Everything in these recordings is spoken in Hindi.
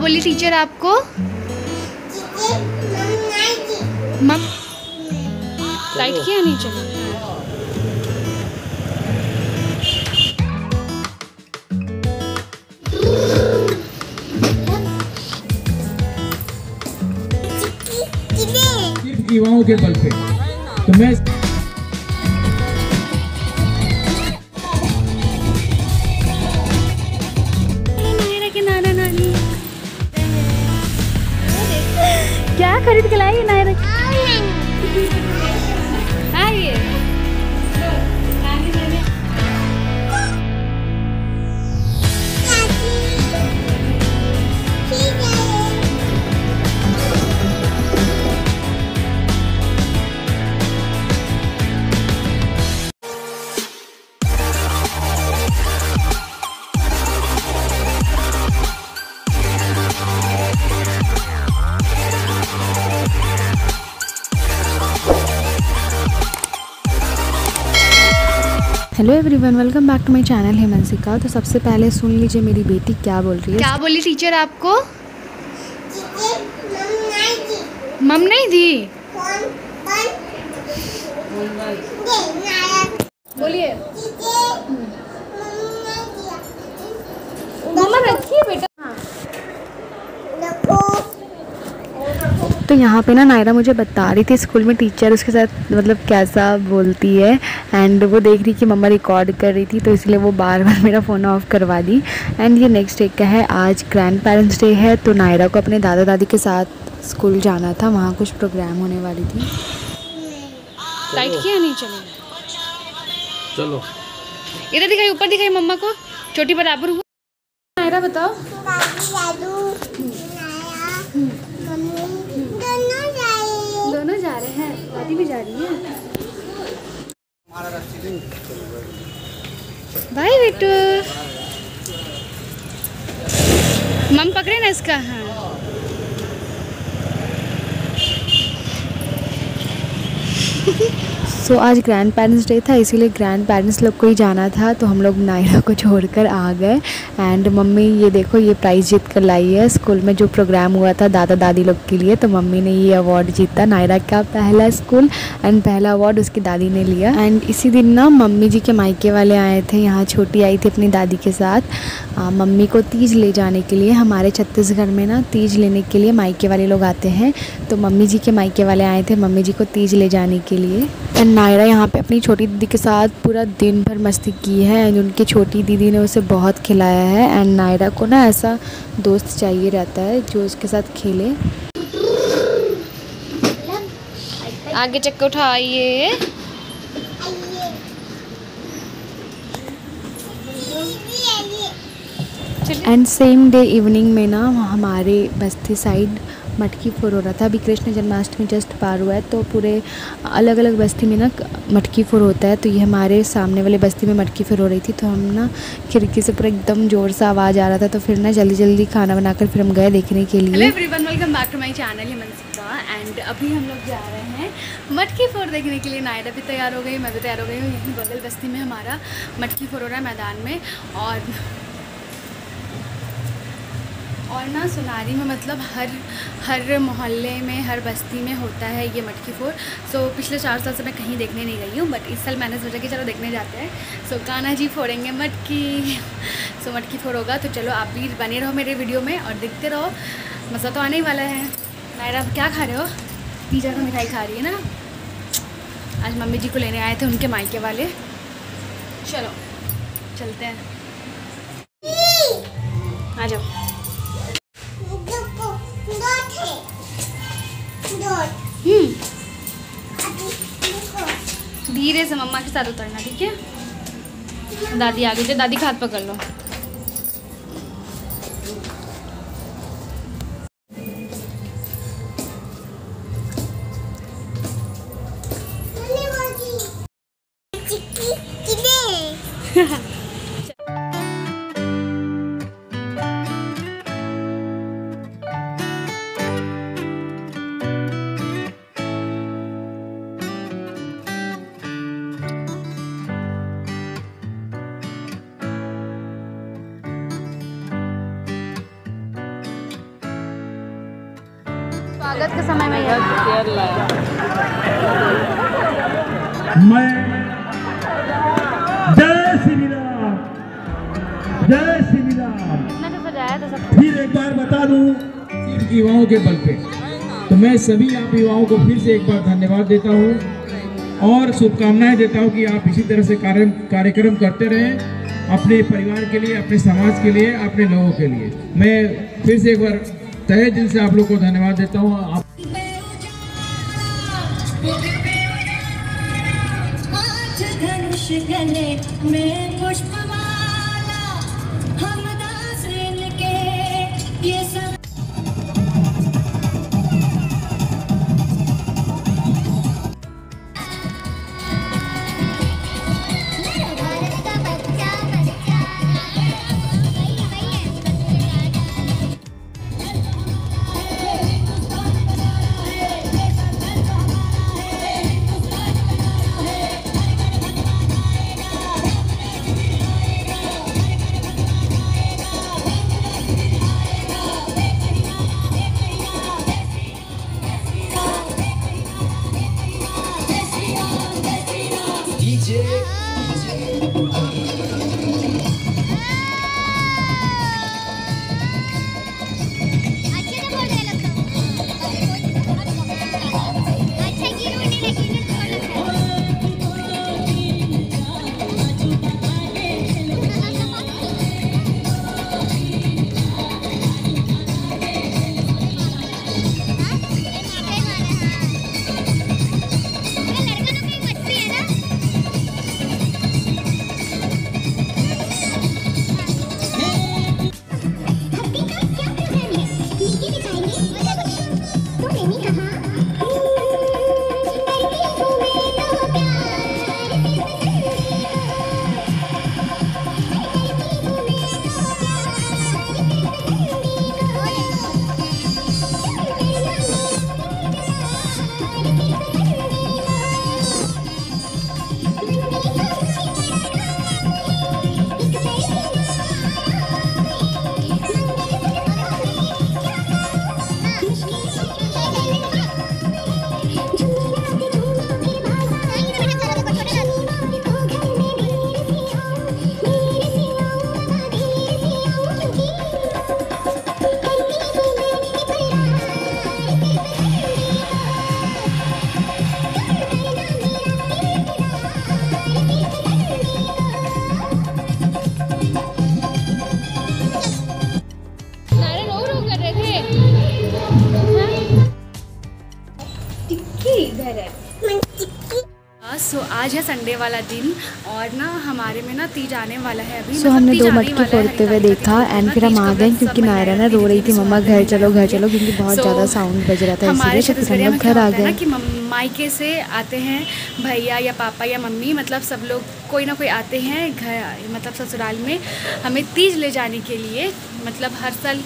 बोली टीचर आपको। मम लाइट किया नहीं चलो? के बल पे। तो मैं क्या खरीद के hello everyone welcome back to my channel Hemansika तो सबसे पहले सुन लीजिए मेरी बेटी क्या बोल रही है क्या बोली टीचर आपको मम नहीं थी बोलिए मम्मा रखिए बेटा तो यहाँ पे ना नायरा मुझे बता रही थी स्कूल में टीचर उसके साथ मतलब कैसा बोलती है एंड वो देख रही कि मम्मा रिकॉर्ड कर रही थी तो इसलिए वो बार बार मेरा फ़ोन ऑफ़ करवा दी। एंड ये नेक्स्ट डे का है आज ग्रैंड पेरेंट्स डे है तो नायरा को अपने दादा दादी के साथ स्कूल जाना था वहाँ कुछ प्रोग्राम होने वाली थी। लाइट किया नहीं चलो। चलो। इधर दिखाई ऊपर दिखाई मम्मा को छोटी बराबर हुआ। नायरा बताओ। दोनों जा रहे हैं दादी भी जा रही है। बाय बेटू मम पकड़े ना इसका हाँ। सो so, आज ग्रैंड पेरेंट्स डे था इसीलिए ग्रैंड पेरेंट्स लोग को ही जाना था तो हम लोग नायरा को छोड़कर आ गए। एंड मम्मी ये देखो ये प्राइज़ जीत कर लाई है। स्कूल में जो प्रोग्राम हुआ था दादा दादी लोग के लिए तो मम्मी ने ये अवार्ड जीता नायरा का पहला स्कूल एंड पहला अवार्ड उसकी दादी ने लिया। एंड इसी दिन ना मम्मी जी के मायके वाले आए थे यहाँ छोटी आई थी अपनी दादी के साथ। आ, मम्मी को तीज ले जाने के लिए हमारे छत्तीसगढ़ में ना तीज लेने के लिए मायके वाले लोग आते हैं। तो मम्मी जी के मायके वाले आए थे मम्मी जी को तीज ले जाने के लिए। एंड नायरा यहाँ पे अपनी छोटी दीदी के साथ पूरा दिन भर मस्ती की है एंड उनकी छोटी दीदी ने उसे बहुत खिलाया है एंड नायरा को ना ऐसा दोस्त चाहिए रहता है जो उसके साथ खेले। आगे चक्कर उठाइए एंड सेम डे इवनिंग में ना हमारे बस्ती साइड मटकी फोड़ हो रहा था। अभी कृष्ण जन्माष्टमी जस्ट पार हुआ है तो पूरे अलग अलग बस्ती में ना मटकी फोड़ होता है तो ये हमारे सामने वाले बस्ती में मटकी फोड़ हो रही थी तो हम ना खिड़की से पूरा एकदम ज़ोर सा आवाज़ आ रहा था तो फिर ना जल्दी जल्दी खाना बनाकर फिर हम गए देखने के लिए। एंड अभी हम लोग जा रहे हैं मटकी फोड़ देखने के लिए। नायडा भी तैयार हो गई, मैं भी तैयार हो गई हूँ। यहीं बगल बस्ती में हमारा मटकी फोड़ हो रहा है मैदान में। और और ना सुनारी में मतलब हर हर मोहल्ले में हर बस्ती में होता है ये मटकी फोड़। सो so, पिछले चार साल से मैं कहीं देखने नहीं गई हूँ बट इस साल मैंने सोचा कि चलो देखने जाते हैं। सो कान्हा जी फोड़ेंगे मटकी। सो so, मटकी फोड़ होगा तो चलो आप भी बने रहो मेरे वीडियो में और देखते रहो। मज़ा तो आने ही वाला है। नायरा आप क्या खा रहे हो? पिज़्ज़ा का मिठाई खा रही है ना? आज मम्मी जी को लेने आए थे उनके मायके वाले। चलो चलते हैं। आ जाओ। धीरे से मम्मा के साथ उतरना, ठीक है? दादी आ गई, जो दादी का हाथ पकड़ लो। स्वागत के समय में मैं जय श्री राम जय श्री राम सब। फिर एक बार बता दूँ युवाओं के बल पे। तो मैं सभी आप युवाओं को फिर से एक बार धन्यवाद देता हूँ और शुभकामनाएँ देता हूँ कि आप इसी तरह से कार्य कार्यक्रम करते रहें अपने परिवार के लिए अपने समाज के लिए अपने लोगों के लिए। मैं फिर से एक बार तहे दिल से आप लोग को धन्यवाद देता हूँ। आप पुष्पमाला वाला दिन और ना हमारे में ना तीज आने वाला है अभी। सो मतलब हमने दो मटकी फोड़ते हुए देखा एंड फिर हम आ गए क्योंकि नायरा ना रो रही थी मम्मा घर चलो घर चलो क्योंकि बहुत ज़्यादा साउंड बज रहा था हमारे इसीलिए छत्तीसगढ़ में घर आ है गए। कि मायके से आते हैं भैया या पापा या मम्मी मतलब सब लोग कोई ना कोई आते हैं घर मतलब ससुराल में हमें तीज ले जाने के लिए मतलब हर साल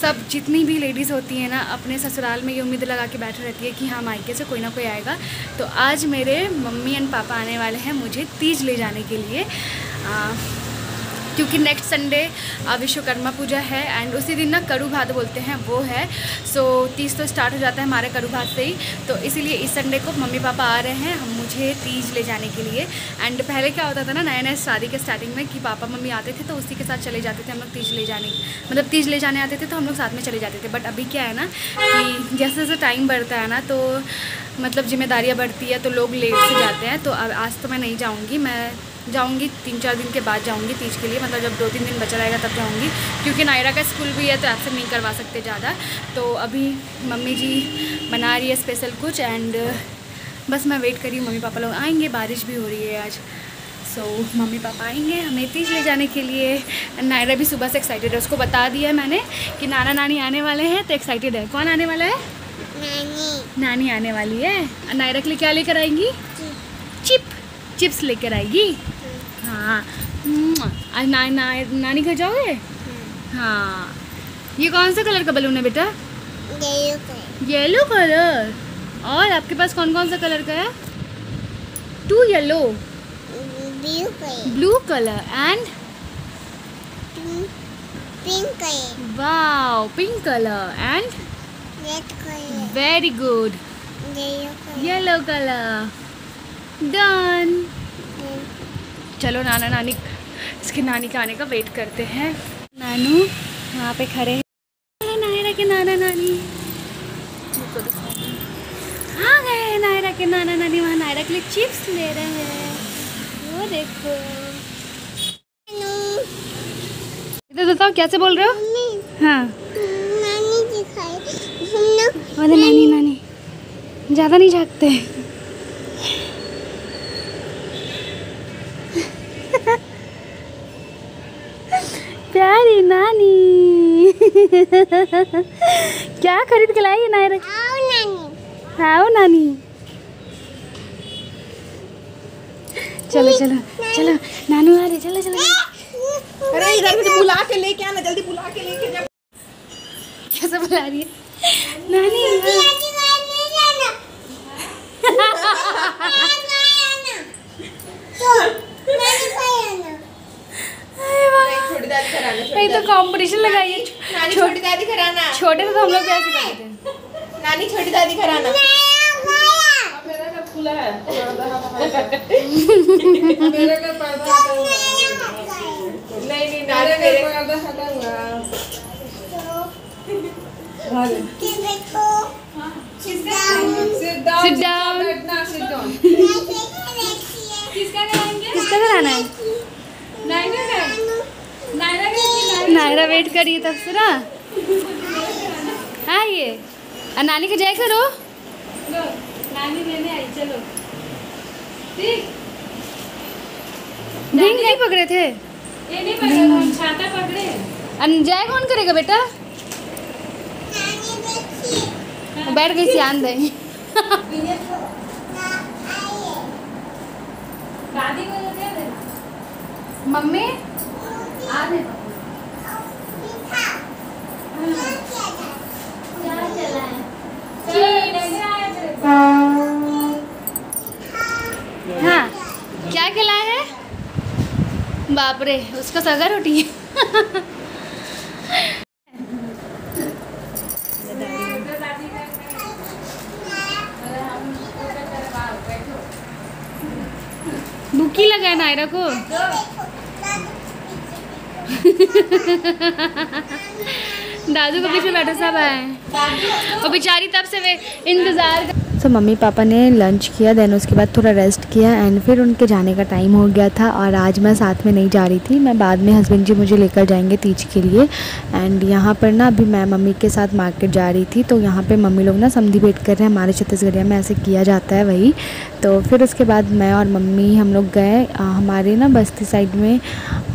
सब जितनी भी लेडीज़ होती हैं ना अपने ससुराल में ये उम्मीद लगा के बैठी रहती है कि हाँ मायके से कोई ना कोई आएगा। तो आज मेरे मम्मी एंड पापा आने वाले हैं मुझे तीज ले जाने के लिए। आ, क्योंकि नेक्स्ट संडे विश्वकर्मा पूजा है एंड उसी दिन ना कड़ू भात बोलते हैं, वो है। सो तीज तो स्टार्ट हो जाता है हमारे कड़ू भात से ही। तो इसीलिए इस संडे को मम्मी पापा आ रहे हैं, हम मुझे तीज ले जाने के लिए। एंड पहले क्या होता था ना नए नए शादी के स्टार्टिंग में कि पापा, मम्मी आते थे तो उसी के साथ चले जाते थे हम लोग तीज ले जाने। मतलब तीज ले जाने आते थे तो हम लोग साथ में चले जाते थे। बट अभी क्या है ना कि जैसे जैसे टाइम बढ़ता है ना तो मतलब जिम्मेदारियाँ बढ़ती है तो लोग लेट से जाते हैं। तो आज तो मैं नहीं जाऊँगी, मैं जाऊँगी तीन चार दिन के बाद जाऊँगी तीज के लिए मतलब जब दो तीन दिन बचा रहेगा तब जाऊँगी क्योंकि नायरा का स्कूल भी है तो एब्सेंट नहीं करवा सकते ज़्यादा। तो अभी मम्मी जी बना रही है स्पेशल कुछ एंड बस मैं वेट करी हूँ मम्मी पापा लोग आएँगे बारिश भी हो रही है आज। सो so, मम्मी पापा आएँगे हमें तीज ले जाने के लिए। नायरा भी सुबह से एक्साइटेड है उसको बता दिया है मैंने कि नाना नानी आने वाले हैं तो एक्साइटेड है। कौन आने वाला है? नानी। नानी आने वाली है। नायरा के लिए क्या लेकर आएँगी? चिप चिप्स लेकर आएगी? हाँ। आज ना, ना, नानी घर जाओगे? हाँ। ये कौन सा कलर का बलून है बेटा? येलो कलर और आपके पास कौन कौन सा कलर का है? Two yellow blue colour and pink wow pink colour colour very good yellow colour yellow colour done चलो नाना नानी इसके नानी के आने का वेट करते हैं। नानू वहाँ पे खड़े हैं। नायरा के नाना नानी। हूँ। गए हैं नायरा के नाना नानी वहाँ नायरा के लिए चिप्स ले रहे हैं। वो देखो। इधर बताओ कैसे बोल रहे हो? हाँ। नानी नानी। नानी। ज़्यादा नहीं झाँकते प्यारी नानी क्या खरीद के लाई है नायरा? आओ नानी? आओ नानी चलो चलो चलो नानू आ रही चलो चलो। अरे इधर मुझे बुला के लेके आना जल्दी बुला के लेके जा। कैसे बुला रही है? नानी। अरे वाह। छोटी दादी कराना नहीं तो कंपटीशन लगाइए। नानी छोटी दादी कराना छोटे तो हम लोग भी ऐसे करते थे। नानी छोटी दादी कराना नहीं नहीं नानी मेरे Sit down. किसका कराना है नायरा वेट करिए तब से ना। हाँ ये। और नानी के जाए करो। नानी लेने आई चलो। ठीक। नहीं पकड़े थे। ये नहीं पकड़े छाता पकड़े जाए कौन करेगा बेटा? बैठ गई सियान दे दादी को दे दे। मम्मी? आ दे। हाँ क्या खिलाया है? बाप रे उसका सगा रोटी। है भूखी लगा नायरा को। दादू को पीछे बैठे सब आए। और बेचारी तब से वे इंतज़ार सो मम्मी पापा ने लंच किया देन उसके बाद थोड़ा रेस्ट किया एंड फिर उनके जाने का टाइम हो गया था और आज मैं साथ में नहीं जा रही थी। मैं बाद में हस्बैंड जी मुझे लेकर जाएँगे तीज के लिए। एंड यहाँ पर ना अभी मैं मम्मी के साथ मार्केट जा रही थी तो यहाँ पे मम्मी लोग ना समधी वेट कर रहे हैं। हमारे छत्तीसगढ़िया में ऐसे किया जाता है वही। तो फिर उसके बाद मैं और मम्मी हम लोग गए हमारे ना बस्ती साइड में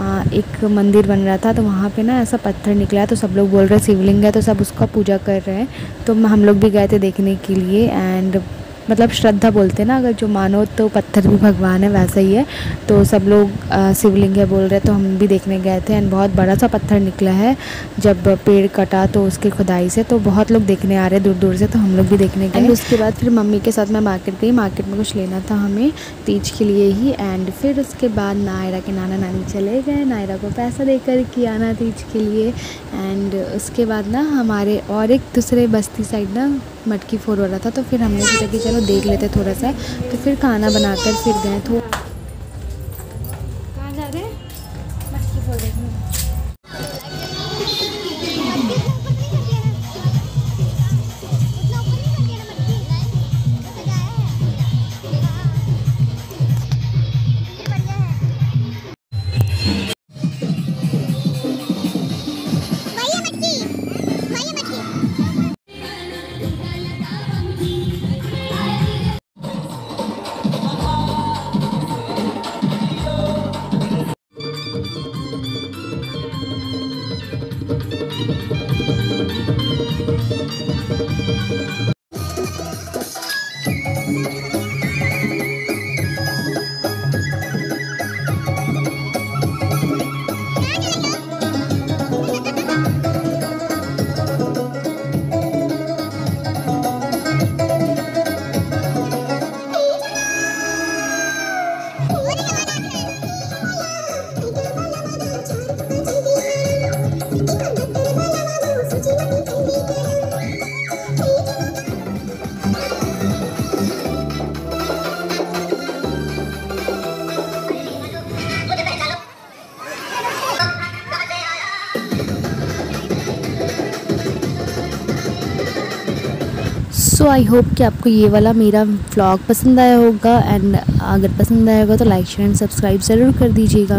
आ, एक मंदिर बन रहा था तो वहाँ पे ना ऐसा पत्थर निकला तो सब लोग बोल रहे शिवलिंग है तो सब उसका पूजा कर रहे हैं। तो हम लोग भी गए थे देखने के लिए एंड मतलब श्रद्धा बोलते हैं ना, अगर जो मानो तो पत्थर भी भगवान है, वैसा ही है। तो सब लोग शिवलिंग है बोल रहे तो हम भी देखने गए थे एंड बहुत बड़ा सा पत्थर निकला है। जब पेड़ कटा तो उसकी खुदाई से तो बहुत लोग देखने आ रहे दूर दूर से तो हम लोग भी देखने गए। उसके बाद फिर मम्मी के साथ मैं मार्केट गई। मार्केट में कुछ लेना था हमें, तीज के लिए ही। एंड फिर उसके बाद नायरा के नाना नानी चले गए। नायरा को पैसा देकर कि आना तीज के लिए। एंड उसके बाद ना हमारे और एक दूसरे बस्ती साइड ना, मटकी फोर हो रहा था तो फिर हमने सोचा कि चलो देख लेते थोड़ा सा। तो फिर खाना बनाकर फिर गए थोड़ा आई होप कि आपको ये वाला मेरा व्लॉग पसंद आया होगा एंड अगर पसंद आया होगा तो लाइक शेयर एंड सब्सक्राइब ज़रूर कर दीजिएगा।